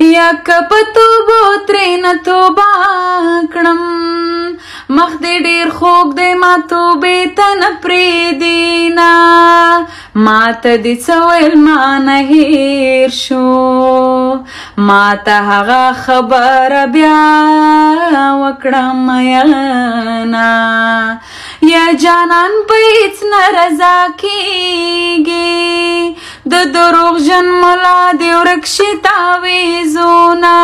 یک پتو بو ترین توبه کړم مخ دې ډیر خوګ دې ما توبې تن پری دینا ما ته دې څویل ما نه هیر شو ما ته هغه خبر بیا وکړم یا نه یا جانان په هیڅ نارضا کې دروغ جن ملا دی ورکشی تاویزونا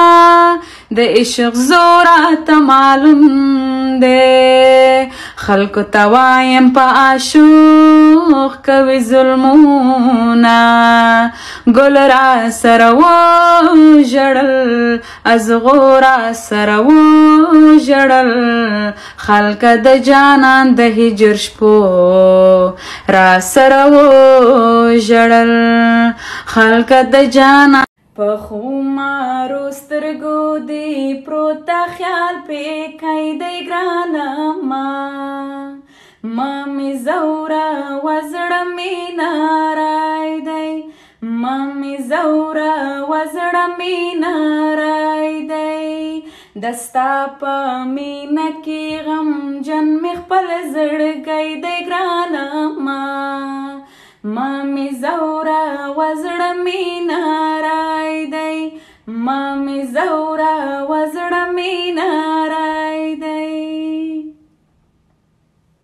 د عشق زورات معلوم دی خلق توایم په عاشق کوي ظلمونه ګل را سره و ژړل ازغو را سره و ژړل خلک د جانان د هجر شپو را سره و ژړل خلک د جانان په خوما روسترګو دی پروت خیال په کای دی ګرانه ما ما می زورا وزړه می نارا ما می زورا وزړه می نارای دی دستا په مینه کې غم جن می خپل زړګی دی ګرانه ما ما می زورا وزړه می نارای دی ما می زورا وزړه می نارای